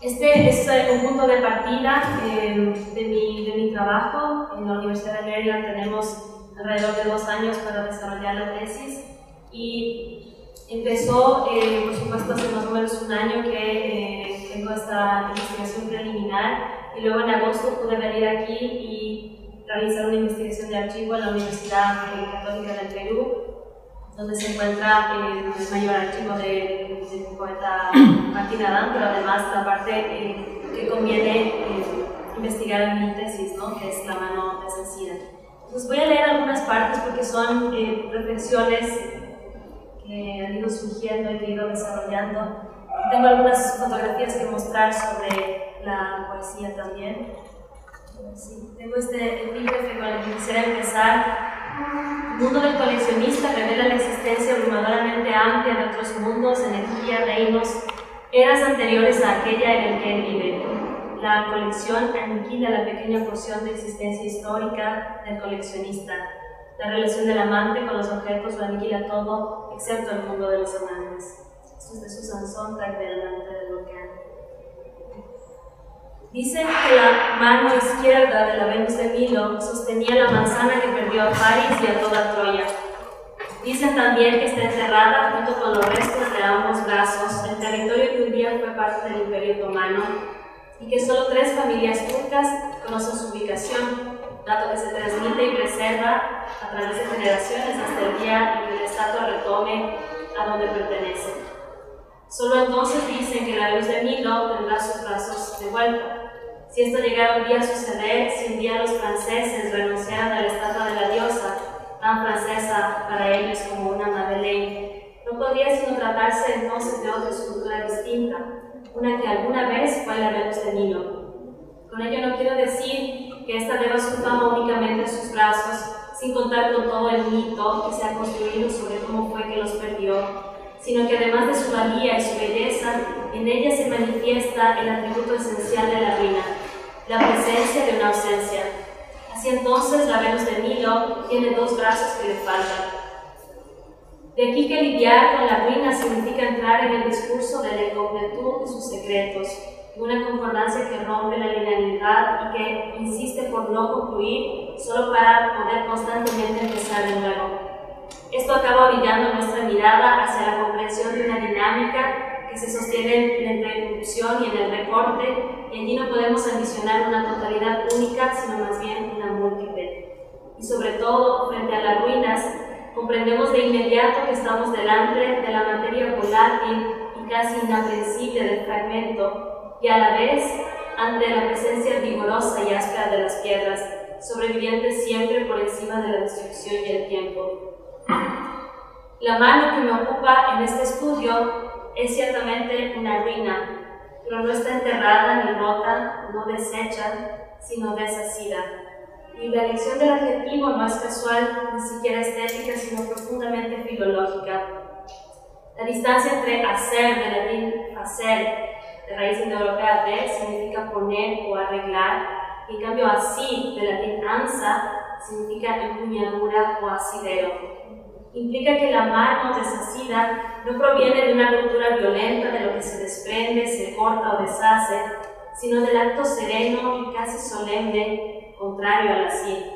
Este es un punto de partida eh, de, mi, de, mi, trabajo. En la Universidad de Maryland tenemos alrededor de dos años para desarrollar la tesis y empezó, eh, por supuesto, hace más o menos un año que eh, tengo esta investigación preliminar y luego en agosto pude venir aquí y realizar una investigación de archivo en la Universidad Católica del Perú donde se encuentra el mayor archivo del de poeta Martín Adán, pero además la parte eh, que conviene eh, investigar en mi tesis, ¿no? que es la mano desasida. Entonces voy a leer algunas partes porque son eh, reflexiones que han ido surgiendo y que he ido desarrollando. Tengo algunas fotografías que mostrar sobre la poesía también. Sí, tengo este epígrafe con el que quisiera empezar mundo del coleccionista revela la existencia abrumadoramente amplia de otros mundos, energía, reinos, eras anteriores a aquella en la que él vive. La colección aniquila la pequeña porción de existencia histórica del coleccionista. La relación del amante con los objetos lo aniquila todo, excepto el mundo de los amantes. Esto es de Susan Sontag del Amante del Volcán. Dicen que la mano izquierda de la Venus de Milo sostenía la manzana que perdió a París y a toda Troya. Dicen también que está enterrada junto con los restos de ambos brazos, el territorio que un día fue parte del Imperio Otomano, y que solo tres familias turcas conocen su ubicación, dato que se transmite y preserva a través de generaciones hasta el día en que la estatua retome a donde pertenece. Solo entonces dicen que la luz de Milo tendrá sus brazos de vuelta. Si esto llegara un día a suceder, si un día los franceses renunciaran a la estatua de la diosa, tan francesa para ellos como una Madeleine, no podría sino tratarse entonces de otra escultura distinta, una que alguna vez fue la Venus de Nilo. Con ello no quiero decir que esta deba su fama únicamente a sus brazos, sin contar con todo el mito que se ha construido sobre cómo fue que los perdió, sino que además de su valía y su belleza, en ella se manifiesta el atributo esencial de la ruina, la presencia de una ausencia. Así entonces la Venus de Milo tiene dos brazos que le faltan. De aquí que lidiar con la ruina significa entrar en el discurso de la incompletud y sus secretos, una concordancia que rompe la linealidad y que insiste por no concluir solo para poder constantemente empezar de nuevo. Esto acaba orillando nuestra mirada hacia la comprensión de una dinámica que se sostienen en la interrupción y en el recorte, y allí no podemos ambicionar una totalidad única, sino más bien una múltiple. Y sobre todo, frente a las ruinas, comprendemos de inmediato que estamos delante de la materia volátil y casi inaprensible del fragmento, y a la vez ante la presencia vigorosa y áspera de las piedras, sobrevivientes siempre por encima de la destrucción y el tiempo. La mano que me ocupa en este estudio es ciertamente una ruina, pero no está enterrada ni rota, no deshecha, sino deshacida. Y la elección del adjetivo no es casual, ni siquiera estética, sino profundamente filológica. La distancia entre hacer, de latín hacer, de raíz indoeuropea de, significa poner o arreglar, y en cambio así, de latín ansa, significa empuñadura o asidero implica que la mano deshacida no proviene de una ruptura violenta de lo que se desprende, se corta o deshace, sino del acto sereno y casi solemne contrario al así,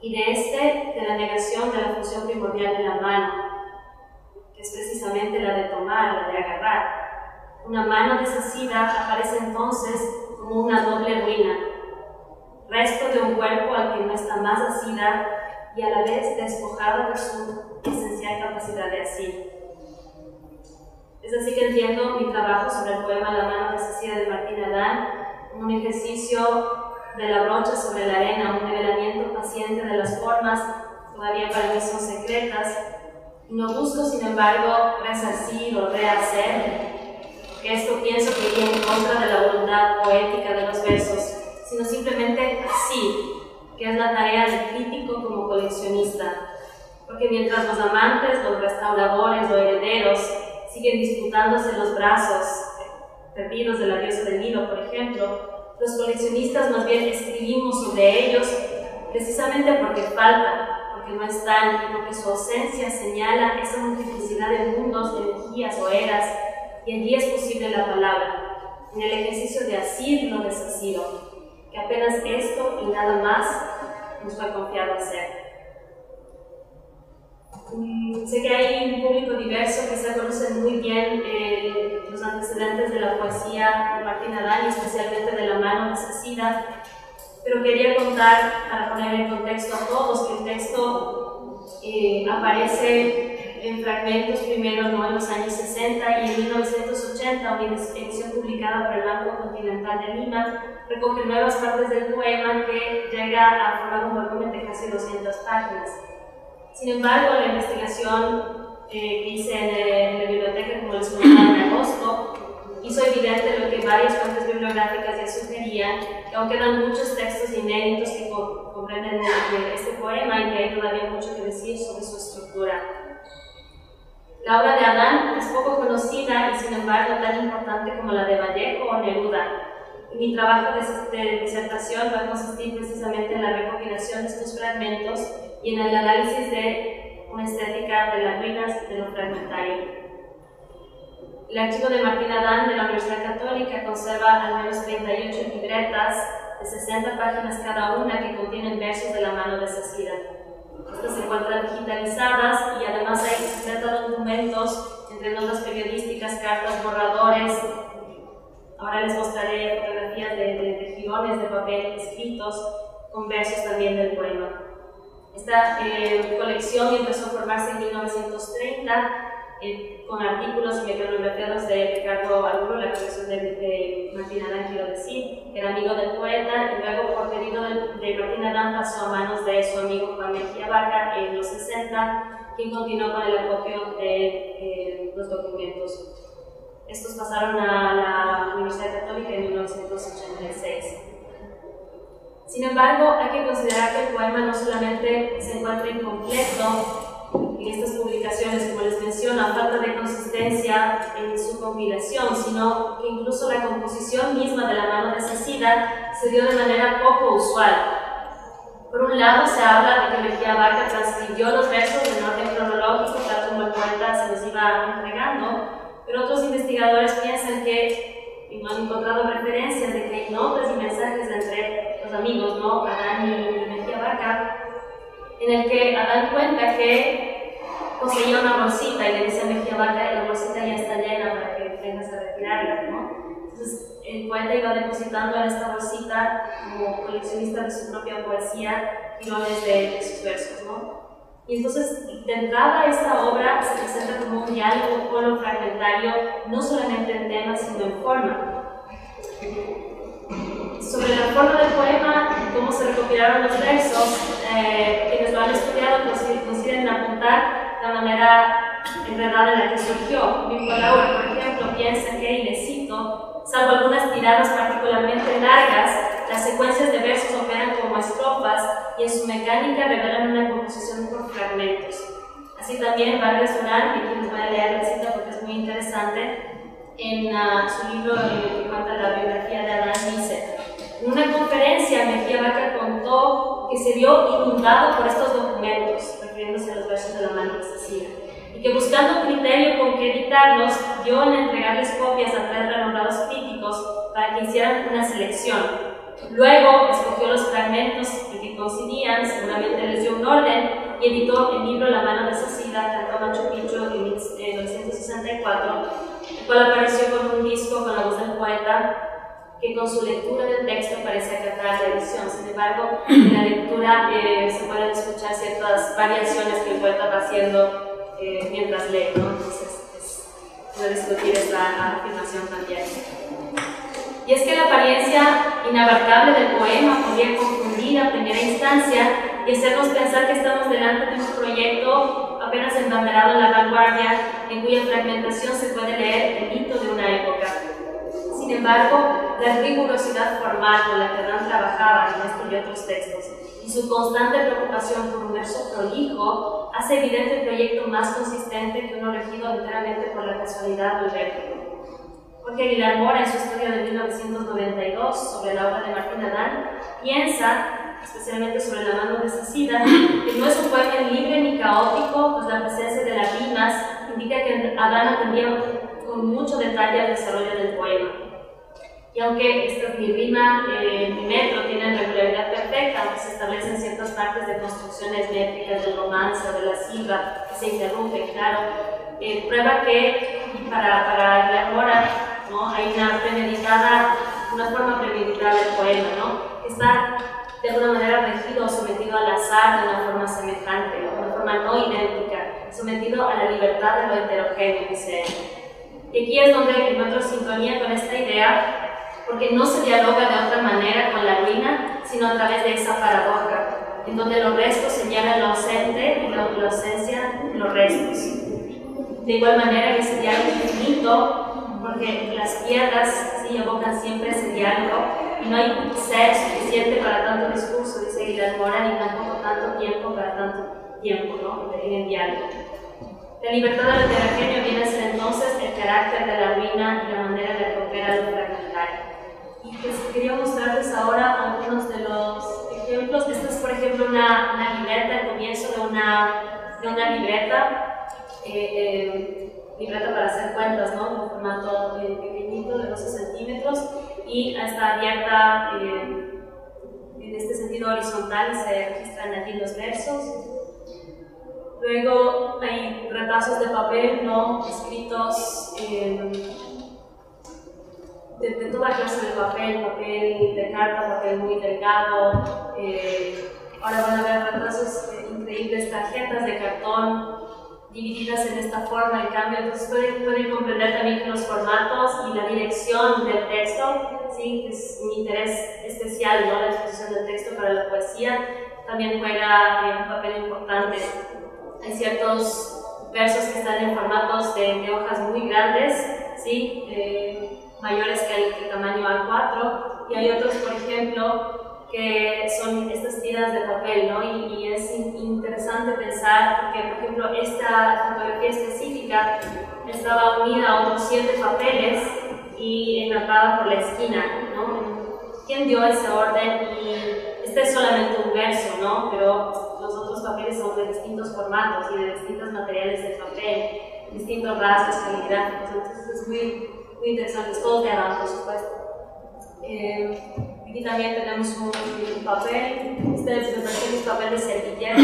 y de este, de la negación de la función primordial de la mano, que es precisamente la de tomar, la de agarrar. Una mano deshacida aparece entonces como una doble ruina, resto de un cuerpo al que no está más asida y a la vez despojada de su esencial capacidad de así. Es así que entiendo mi trabajo sobre el poema La mano desasida de Martín Adán, un ejercicio de la brocha sobre la arena, un develamiento paciente de las formas, todavía para mí son secretas, no busco, sin embargo, resarcir o rehacer, porque esto pienso que iría en contra de la voluntad poética de los versos, sino simplemente así, que es la tarea del crítico como coleccionista. Porque mientras los amantes, los restauradores o herederos siguen disputándose los brazos perdidos de la diosa del Nilo, por ejemplo, los coleccionistas más bien escribimos sobre ellos precisamente porque faltan, porque no están y porque su ausencia señala esa multiplicidad de mundos, energías o eras, y allí es posible la palabra. en el ejercicio de asir lo desasido, que apenas esto y nada más nos fue confiado hacer. Mm, sé que hay un público diverso que se conoce muy bien eh, los antecedentes de la poesía de Martín Adán y especialmente de la mano desasida, pero quería contar, para poner en contexto a todos, que el texto eh, aparece en fragmentos primero ¿no? en los años 60 y en 1980 una edición publicada por el Banco Continental de Lima recoge nuevas partes del poema que llega a formar un volumen de casi 200 páginas. Sin embargo, la investigación eh, que hice en, la biblioteca, como les comentaba en agosto, hizo evidente lo que varias fuentes bibliográficas ya sugerían, que aún quedan muchos textos inéditos que comprenden este poema y que hay todavía mucho que decir sobre su estructura. La obra de Adán es poco conocida y sin embargo tan importante como la de Vallejo o Neruda. mi trabajo de, disertación va a consistir precisamente en la recopilación de estos fragmentos y en el análisis de una estética de las ruinas de lo fragmentario. El archivo de Martín Adán de la Universidad Católica conserva al menos 38 libretas de 60 páginas cada una que contienen versos de la mano de Sacida. Estas se encuentran digitalizadas y además hay 60 documentos, entre notas periodísticas, cartas, borradores. Ahora les mostraré fotografías de, de, girones de papel escritos con versos también del poema. Esta eh, colección empezó a formarse en 1930 eh, con artículos y mecanografías de Ricardo Arturo, la colección de, de Martín Adán, quiero decir, que era amigo del poeta, y luego por pedido de, de Martín Adán pasó a manos de su amigo Juan Mejía Vaca en los 60, quien continuó con el acopio de eh, los documentos. Estos pasaron a la Universidad Católica en 1986. Sin embargo, hay que considerar que el poema no solamente se encuentra incompleto, estas publicaciones, como les menciono, falta de consistencia en su compilación, sino que incluso la composición misma de la mano desasida se dio de manera poco usual. Por un lado, se habla de que Mejía Vaca transcribió los versos en orden cronológico, tal como el poeta se los iba entregando, pero otros investigadores piensan que, y no han encontrado referencias de que hay notas y mensajes entre los amigos, ¿no? Adán y Mejía Vaca, en el que Adán cuenta que poseía una bolsita y le dice a Mejía Vaca, la bolsita ya está llena para que vengas a retirarla, ¿no? Entonces el poeta iba depositando en esta bolsita como coleccionista de su propia poesía girones de, sus versos, ¿no? Y entonces, de entrada, esta obra se presenta como un diálogo con fragmentario, no solamente en tema, sino en forma. Sobre la forma del poema, cómo se recopilaron los versos, eh, quienes lo han estudiado consiguen apuntar la manera enredada en la que surgió. Nicolau, por ejemplo, piensa que, y le cito, salvo algunas tiradas particularmente largas, las secuencias de versos operan como estrofas y en su mecánica revelan una composición por fragmentos. Así también Vargas Durán, que les voy a leer la cita porque es muy interesante, en uh, su libro que cuenta la biografía de Adán, dice, en una conferencia, Mejía Vaca contó que se vio inundado por estos documentos, refiriéndose a los versos de la mano asesina, y que buscando criterio con que editarlos, dio en entregarles copias a tres renombrados críticos para que hicieran una selección. Luego escogió los fragmentos en que coincidían, seguramente les dio un orden y editó el libro La mano desasida, cantó Machu Picchu en 1964, el cual apareció con un disco con la voz del poeta que con su lectura del texto parece acatar la edición. Sin embargo, en la lectura eh, se pueden escuchar ciertas variaciones que el poeta va haciendo eh, mientras lee, ¿no? Entonces, es, discutir esta afirmación también. Y es que la apariencia inabarcable del poema podría confundir a primera instancia y hacernos pensar que estamos delante de un proyecto apenas embanderado en la vanguardia, en cuya fragmentación se puede leer el hito de una época. Sin embargo, la rigurosidad formal con la que Adán trabajaba en estos y otros textos y su constante preocupación por un verso prolijo hace evidente el proyecto más consistente que uno regido enteramente por la casualidad del verbo. Jorge Aguilar Mora, en su estudio de 1992 sobre la obra de Martín Adán, piensa, especialmente sobre la mano desasida, que no es un poema libre ni caótico, pues la presencia de las rimas indica que Adán atendía con mucho detalle al desarrollo del poema. Y aunque esta, mi rima, eh, mi metro tiene regularidad perfecta, aunque se establecen ciertas partes de construcciones métricas del romance o de la silva que se interrumpen, claro, eh, prueba que para, para la mora ¿no? hay una premeditada, una forma premeditada del poema, ¿no? que está de alguna manera regido o sometido al azar de una forma semejante, de una forma no idéntica, sometido a la libertad de lo heterogéneo, dice Y aquí es donde encuentro sintonía con esta idea porque no se dialoga de otra manera con la ruina, sino a través de esa paradoja, en donde los restos señalan lo ausente y la, ausencia los restos. De igual manera que ese diálogo infinito, porque las piedras sí evocan siempre ese diálogo y no hay ser suficiente para tanto discurso, dice Aguilar Mora, ni tampoco tanto tiempo para tanto tiempo ¿no? en el diálogo. La libertad del heterogéneo viene a ser entonces el carácter de la ruina y la manera de romper a lo fragmentario. Pues quería mostrarles ahora algunos de los ejemplos. Esta es, por ejemplo, una, una libreta, el comienzo de una, de una libreta, eh, eh, libreta para hacer cuentas, ¿no? En formato eh, pequeñito de 12 centímetros y está abierta en este sentido horizontal y se registran aquí los versos. Luego hay retazos de papel no escritos de, toda clase de papel, papel de carta, papel muy delgado. Eh, ahora van a ver retrasos eh, increíbles, tarjetas de cartón divididas en esta forma, en cambio, entonces pueden, comprender también que los formatos y la dirección del texto, ¿sí? es un interés especial, ¿no? la exposición del texto para la poesía, también juega eh, un papel importante. Hay ciertos versos que están en formatos de, hojas muy grandes, ¿sí? Mayores que el, tamaño A4 y hay otros, por ejemplo, que son estas tiras de papel, ¿no? Y, es interesante pensar que, por ejemplo, esta fotografía específica estaba unida a otros siete papeles y enmarcada por la esquina, ¿no? ¿Quién dio ese orden? Y este es solamente un verso, ¿no? Pero los otros papeles son de distintos formatos y de distintos materiales de papel, distintos rasgos caligráficos, entonces es muy muy interesantes, todos Adán, por supuesto. Eh, aquí también tenemos un, papel, este es el papel de servilleta.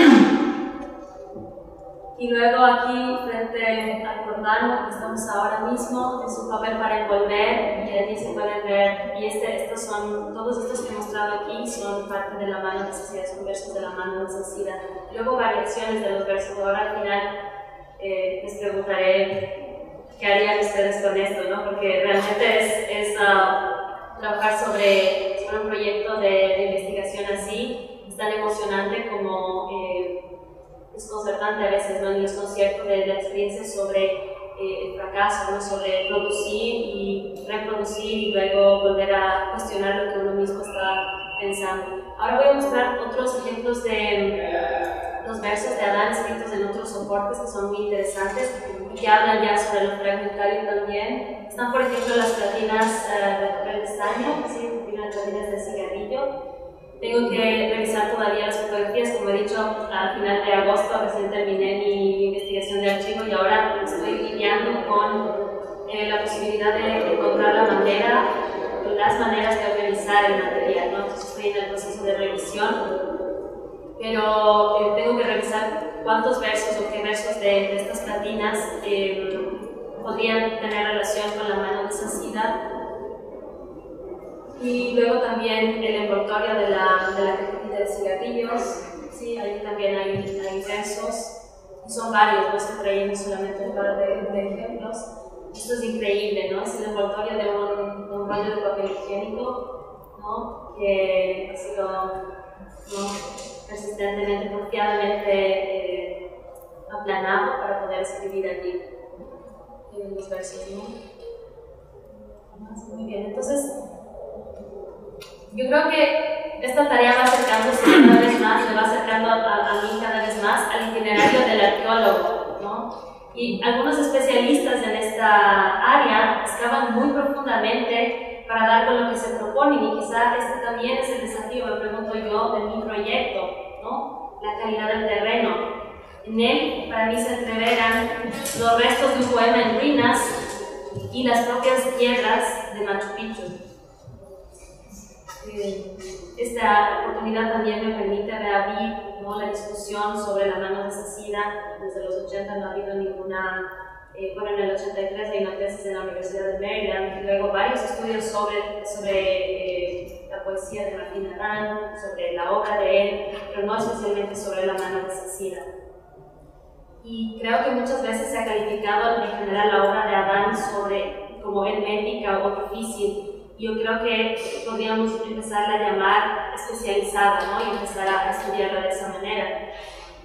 Y luego aquí, frente al cordano que estamos ahora mismo, es un papel para envolver, y aquí se pueden ver, y este, estos son, todos estos que he mostrado aquí son parte de la mano necesidad, son versos de la mano necesidad. Luego variaciones de los versos, ahora al final eh, les preguntaré qué harían ustedes con esto, ¿no? Porque realmente es, es ah, trabajar sobre, sobre, un proyecto de, de, investigación así, es tan emocionante como eh, desconcertante a veces, ¿no? En los conciertos de, la experiencia sobre eh, el fracaso, ¿no? Sobre producir y reproducir y luego volver a cuestionar lo que uno mismo está pensando. Ahora voy a mostrar otros ejemplos de los versos de Adán escritos en otros soportes que son muy interesantes y que hablan ya sobre lo fragmentario también. Están, por ejemplo, las platinas uh, de papel de estaño, ¿sí? las platinas de cigarrillo. Tengo que revisar todavía las fotografías, como he dicho, al final de agosto recién terminé mi investigación de archivo y ahora estoy lidiando con eh, la posibilidad de encontrar la manera, las maneras de organizar el material. ¿no? Entonces estoy en el proceso de revisión pero eh, tengo que revisar cuántos versos o qué versos de, estas platinas eh, podrían tener relación con la mano desasida. Y luego también el envoltorio de la, de la cajetilla de cigarrillos, sí, ahí también hay, hay versos, son varios, no estoy trayendo solamente un par de, ejemplos. Esto es increíble, ¿no? Es el envoltorio de un, de un rollo de papel higiénico, ¿no? Que ha sido, ¿no? Persistentemente, confiadamente eh, aplanado para poder escribir allí versos. Muy bien, entonces yo creo que esta tarea va acercándose cada vez más, se va acercando a, a, mí cada vez más al itinerario del arqueólogo, ¿no? Y algunos especialistas en esta área excavan muy profundamente para dar con lo que se proponen y quizá este también es el desafío, me pregunto yo, de mi proyecto, ¿no? La calidad del terreno. En él, para mí, se entreveran los restos de un poema en ruinas y las propias piedras de Machu Picchu. eh, esta oportunidad también me permite reabrir ¿no? la discusión sobre la mano desasida. Desde los 80 no ha habido ninguna, eh, bueno, en el 83 hay una tesis en la Universidad de Maryland y luego varios estudios sobre, sobre la poesía de Martín Adán, sobre la obra de él, pero no especialmente sobre la mano desasida. Y creo que muchas veces se ha calificado en general la obra de Adán sobre como hermética o difícil. Yo creo que podríamos empezar a llamar especializada ¿no? y empezar a estudiarla de esa manera.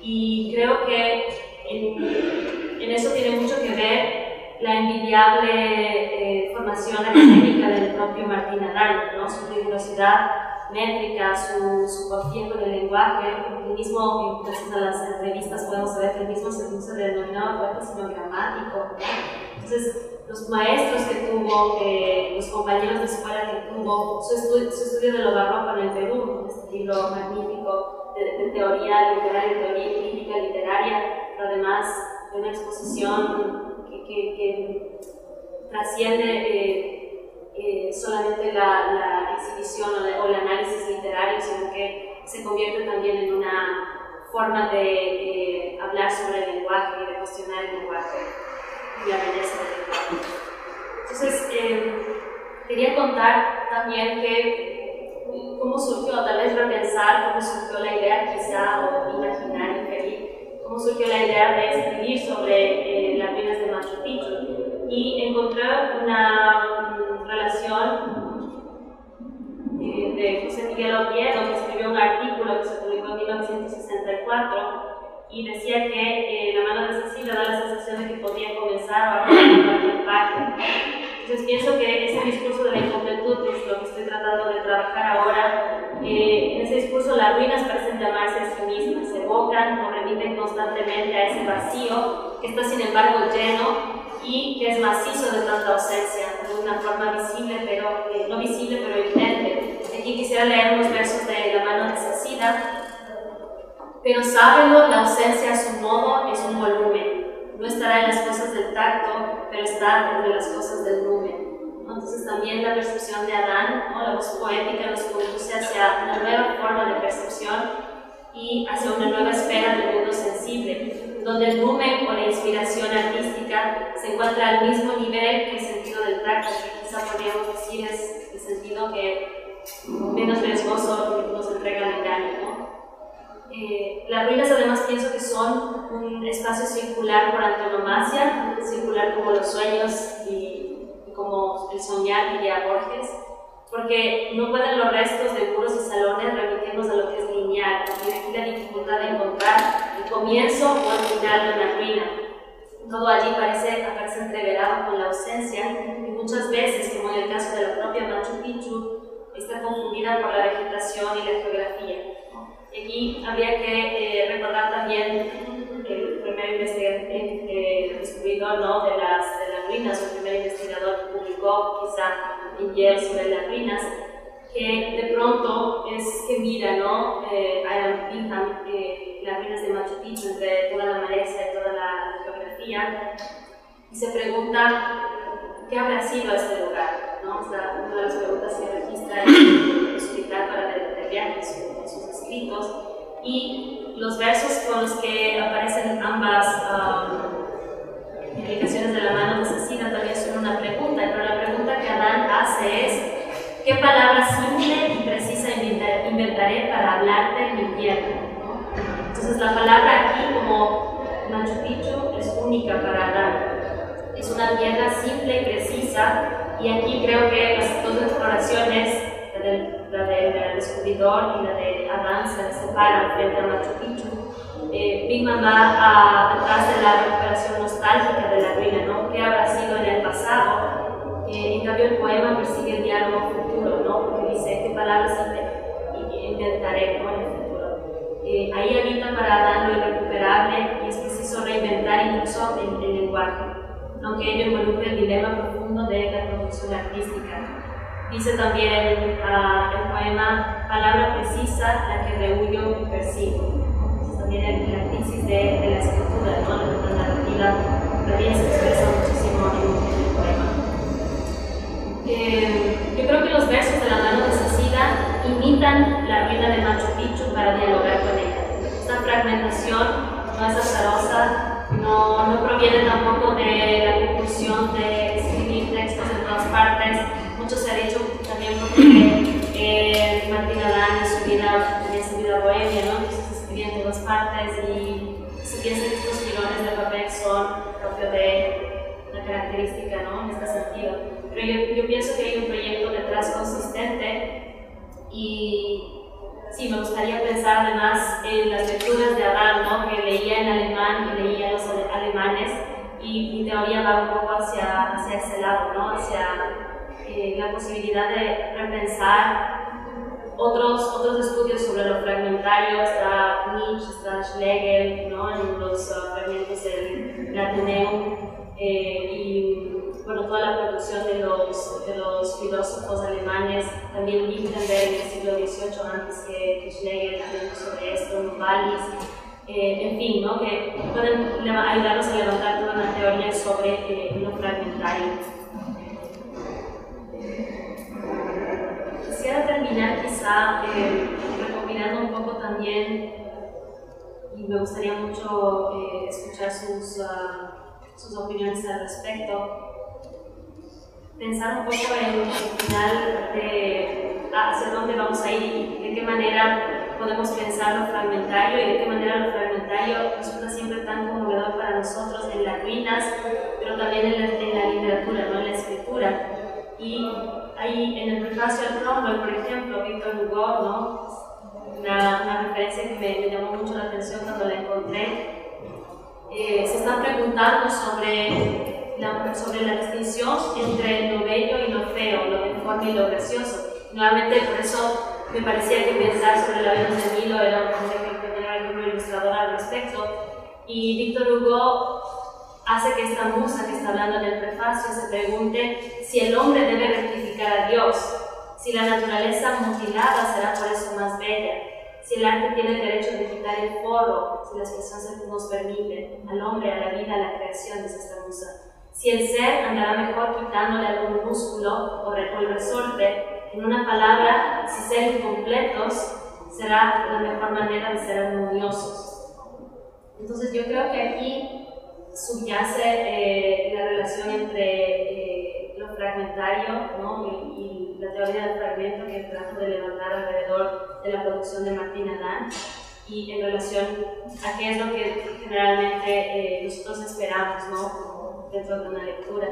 Y creo que en, en eso tiene mucho que ver la envidiable eh, formación académica del propio Martín Adán, ¿no? su rigurosidad métrica, su, su con el lenguaje, el mismo, gracias a las entrevistas podemos saber que el mismo se, se denominaba poeta sino gramático. Entonces, los maestros que tuvo, los compañeros de escuela que tuvo, su estudio, de lo barroco en el Perú, un estilo magnífico de, teoría literaria, teoría crítica literaria, pero además de una exposición que, trasciende eh, eh, solamente la, exhibición o, el análisis literario, sino que se convierte también en una forma de hablar sobre el lenguaje y de cuestionar el lenguaje y la belleza del lenguaje. Entonces, eh, quería contar también que cómo surgió, tal vez repensar cómo surgió la idea quizá, o imaginar, inferir, cómo surgió la idea de escribir sobre eh, las ruinas de Machu Picchu. Y encontré una relación eh, de José Miguel Oviedo, que escribió un artículo que se publicó en 1964 y decía que eh, la mano de Cecilia da la sensación de que podía comenzar en cualquier parte. Entonces pienso que ese discurso de la incompletud, es lo que estoy tratando de trabajar ahora, eh, en ese discurso las ruinas parecen llamarse a sí mismas, se evocan o remiten constantemente a ese vacío que está sin embargo lleno y que es macizo de tanta ausencia, de una forma visible, pero eh, no visible, pero evidente. Aquí quisiera leer unos versos de la mano de Cecida. Pero sábelo, la ausencia a su modo es un volumen. No estará en las cosas del tacto, pero está entre las cosas del lumen. Entonces también la percepción de Adán, ¿no? la poética nos conduce hacia una nueva forma de percepción y hacia una nueva esfera del mundo sensible, donde el lumen o la inspiración artística se encuentra al mismo nivel que el sentido del tacto, que quizá podríamos decir es el sentido que menos riesgoso nos entrega el engaño. Eh, las ruinas además pienso que son un espacio circular por antonomasia, circular como los sueños y, como el soñar diría Borges, porque no pueden los restos de muros y salones remitirnos a lo que es lineal, y la dificultad de encontrar el comienzo o el final de una ruina. Todo allí parece haberse entreverado con la ausencia y muchas veces, como en el caso de la propia Machu Picchu, está confundida por la vegetación y la geografía. Aquí habría que eh, recordar también el primer investigador, eh, descubridor ¿no? de, las, de las ruinas, el primer investigador que publicó quizá Yale sobre las ruinas, que de pronto es que mira, ¿no? Eh, a Bingham, eh, las ruinas de Machu Picchu, entre toda la maleza y toda la geografía, y se pregunta qué habrá sido este lugar, ¿no? O sea, una de las preguntas que registra en su bitácora de, de y los versos con los que aparecen ambas um, indicaciones de la mano asesina también son una pregunta, pero la pregunta que Adán hace es, ¿qué palabra simple y precisa inventaré para hablarte en invierno? Entonces la palabra aquí, como Machu Picchu, es única para Adán. Es una tierra simple y precisa, y aquí creo que las dos exploraciones, la del, descubridor y la de Adán, se separan frente a Machu Picchu. Eh, va detrás de la recuperación nostálgica de la ruina, ¿no? ¿Qué habrá sido en el pasado? Eh, en cambio, el poema persigue el diálogo futuro, ¿no? Porque dice, ¿qué palabras inventaré en el futuro? Eh, ahí habita para Adán lo irrecuperable y es preciso reinventar incluso el, el lenguaje, aunque ello involucre el dilema profundo de la producción artística. Dice también uh, el poema, palabra precisa, la que rehuyo y persigo. Entonces, también el, la crisis de, de, la escritura, ¿no? la, narrativa, también se expresa muchísimo en, el poema. Eh, yo creo que los versos de la mano de Cecida habitan la ruina de Machu Picchu para dialogar con ella. Esta fragmentación no es azarosa, no, no proviene tampoco de la conclusión de escribir textos en todas partes. Mucho se ha dicho también porque eh, Martín Adán en su vida tenía su vida bohemia, ¿no? Entonces escribía en todas partes y se piensa que estos girones de papel son propio de una característica, ¿no? En este sentido. Pero yo, yo pienso que hay un proyecto detrás consistente y sí, me gustaría pensar además en las lecturas de Adán, ¿no? que leía en alemán y leía los alemanes, y mi teoría va un poco hacia, hacia ese lado, ¿no? hacia eh, la posibilidad de repensar otros, otros estudios sobre lo fragmentario, está Nietzsche, está Schlegel, ¿no? en los uh, fragmentos del, Ateneum, eh, y bueno, toda la producción de los, de los filósofos alemanes, también Lichtenberg en el siglo XVIII, antes que, Schlegel, hablando sobre esto, Novalis, eh, en fin, ¿no? que pueden ayudarnos a levantar toda una teoría sobre eh, lo fragmentario. Quisiera terminar quizá eh, recopilando un poco también, y me gustaría mucho eh, escuchar sus, uh, sus opiniones al respecto, pensar un poco en el final de hacia dónde vamos a ir de qué manera podemos pensar lo fragmentario y de qué manera lo fragmentario resulta siempre tan conmovedor para nosotros en las ruinas, pero también en la, en la literatura, ¿no? en la escritura. Y ahí en el prefacio al Cromwell, por ejemplo, Víctor Hugo, ¿no? una, una referencia que me, llamó mucho la atención cuando la encontré, eh, se están preguntando sobre la, sobre la distinción entre lo bello y lo feo, lo deforme y lo gracioso. Nuevamente, por eso me parecía que pensar sobre la Venus de Milo era un que tener algún ilustrador al respecto. Y Víctor Hugo hace que esta musa que está hablando en el prefacio se pregunte si el hombre debe rectificar a Dios, si la naturaleza mutilada será por eso más bella, si el arte tiene el derecho de quitar el foro, si la expresión se nos permite, al hombre, a la vida, a la creación, de esta musa. Si el ser andará mejor quitándole algún músculo o el resorte, en una palabra, si ser incompletos será la mejor manera de ser armoniosos. Entonces yo creo que aquí subyace eh, la relación entre eh, lo fragmentario y, la teoría del fragmento que trato de levantar alrededor de la producción de Martín Adán y en relación a qué es lo que generalmente eh, nosotros esperamos ¿no? dentro de una lectura.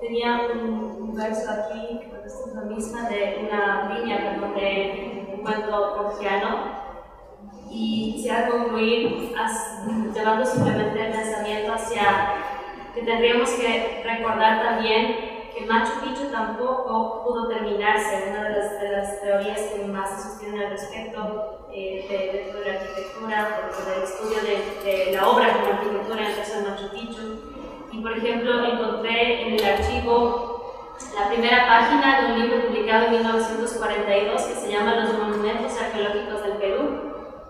Tenía un, verso aquí, esta es la misma, de una línea perdón, de un cuento borgiano y quisiera concluir llevando simplemente el pensamiento hacia que tendríamos que recordar también que Machu Picchu tampoco pudo terminarse, una de las, de las teorías que más se sostienen al respecto eh, de, de, la arquitectura, del estudio de, de, la obra como arquitectura en el caso de Machu Picchu. Y por ejemplo, encontré en el archivo la primera página de un libro publicado en 1942 que se llama Los Monumentos Arqueológicos del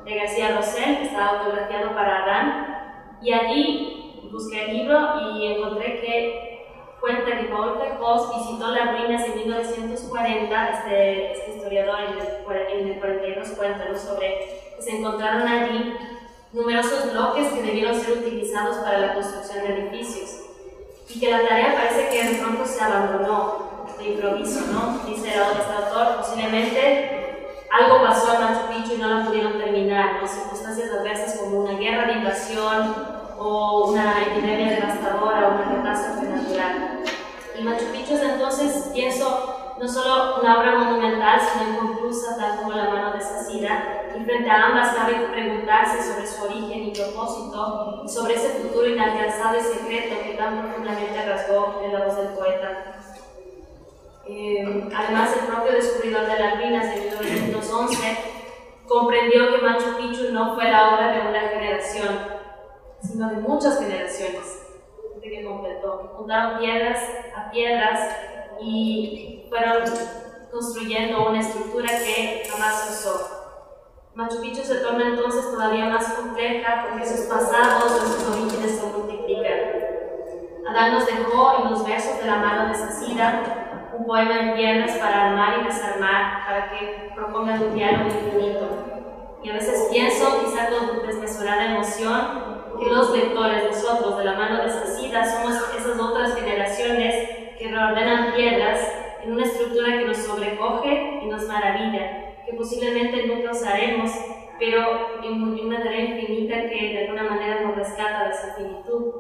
de García Rosell, que está autografiado para Adán, y allí busqué el libro y encontré que cuenta que Paul Pecos visitó las ruinas en 1940, este, este historiador en el, en el 42 cuenta sobre que se encontraron allí numerosos bloques que debieron ser utilizados para la construcción de edificios y que la tarea parece que de pronto se abandonó de improviso, ¿no? Dice este autor, posiblemente algo pasó en Machu Picchu y no lo pudieron terminar, ¿no? Circunstancias adversas como una guerra de invasión o una epidemia devastadora o una catástrofe natural. Y Machu Picchu es entonces, pienso, no solo una obra monumental, sino inconclusa, tal como la mano de Sacira, y frente a ambas cabe preguntarse sobre su origen y propósito, y sobre ese futuro inalcanzable y secreto que tan profundamente rasgó en la voz del poeta. Eh, además, el propio descubridor de las ruinas de 1911 comprendió que Machu Picchu no fue la obra de una generación, sino de muchas generaciones de que completó, que piedras a piedras y fueron construyendo una estructura que jamás se usó. Machu Picchu se torna entonces todavía más compleja porque sus pasados y sus orígenes se multiplican. Adán nos dejó en los versos de la mano de Sacira un poema en piedras para armar y desarmar, para que propongan un diálogo infinito. Y a veces pienso, quizá con desmesurada emoción, que los lectores, nosotros, de la mano de Sacida, somos esas otras generaciones que reordenan piedras en una estructura que nos sobrecoge y nos maravilla, que posiblemente nunca usaremos, pero en una tarea infinita que de alguna manera nos rescata de esa finitud.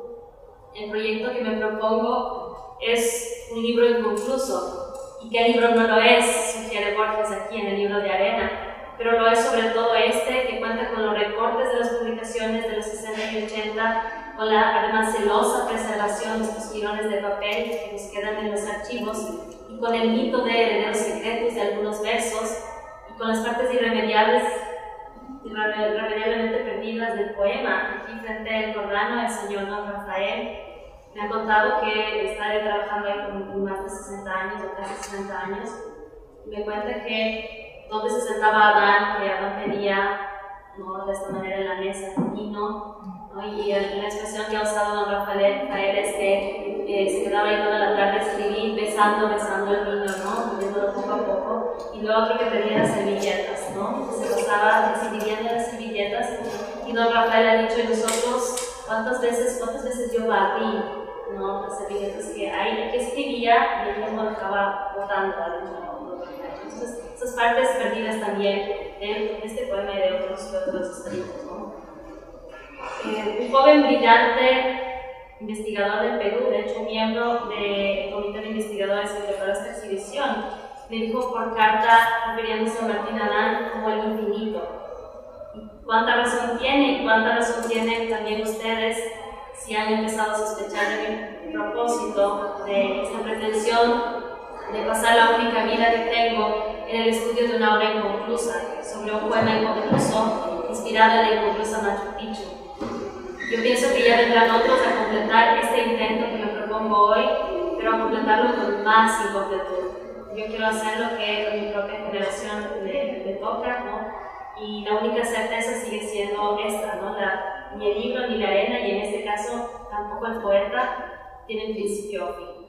El proyecto que me propongo es un libro inconcluso. ¿Y qué libro no lo es? Sugiere Borges aquí en el libro de Arena. Pero lo es sobre todo este, que cuenta con los recortes de las publicaciones de los 60 y 80, con la además celosa preservación de estos tirones de papel que nos quedan en los archivos, y con el mito de los secretos de algunos versos, y con las partes irremediables irremediablemente perdidas del poema. Aquí frente al Jordano, el señor Don Rafael me ha contado que está trabajando ahí con más de 60 años o casi 60 años. Me cuenta que donde se sentaba Adán, que Adán pedía ¿no? de esta manera en la mesa, vino, ¿no? y la expresión que ha usado Don Rafael, es que eh, se quedaba ahí toda la tarde escribir, besando, besando el vino, ¿no? viéndolo poco a poco, y lo otro que pedía las servilletas, ¿no? se pasaba dividiendo las servilletas, y Don Rafael ha dicho, y nosotros, ¿cuántas veces, cuántas veces yo barrí ¿no? las servilletas que hay, que escribía y él mismo acaba botando Entonces, esas partes perdidas también de este poema y de otros, otros escritos. ¿no? Eh, un joven brillante investigador del Perú, de hecho miembro del comité de investigadores que preparó esta exhibición, me dijo por carta, refiriéndose a Martín Adán como el infinito. ¿Cuánta razón tiene y cuánta razón tienen también ustedes si han empezado a sospechar de mi propósito, de esta pretensión de pasar la única vida que tengo en el estudio de una obra inconclusa, sobre un poema inconcluso inspirado en la inconclusa Machu Picchu. Yo pienso que ya vendrán otros a completar este intento que me propongo hoy, pero a completarlo con más incompletud. Yo quiero hacer lo que mi propia generación le, le toca, ¿no? Y la única certeza sigue siendo esta, ¿no? Ni el libro ni la arena, y en este caso tampoco el poeta, tienen principio o fin.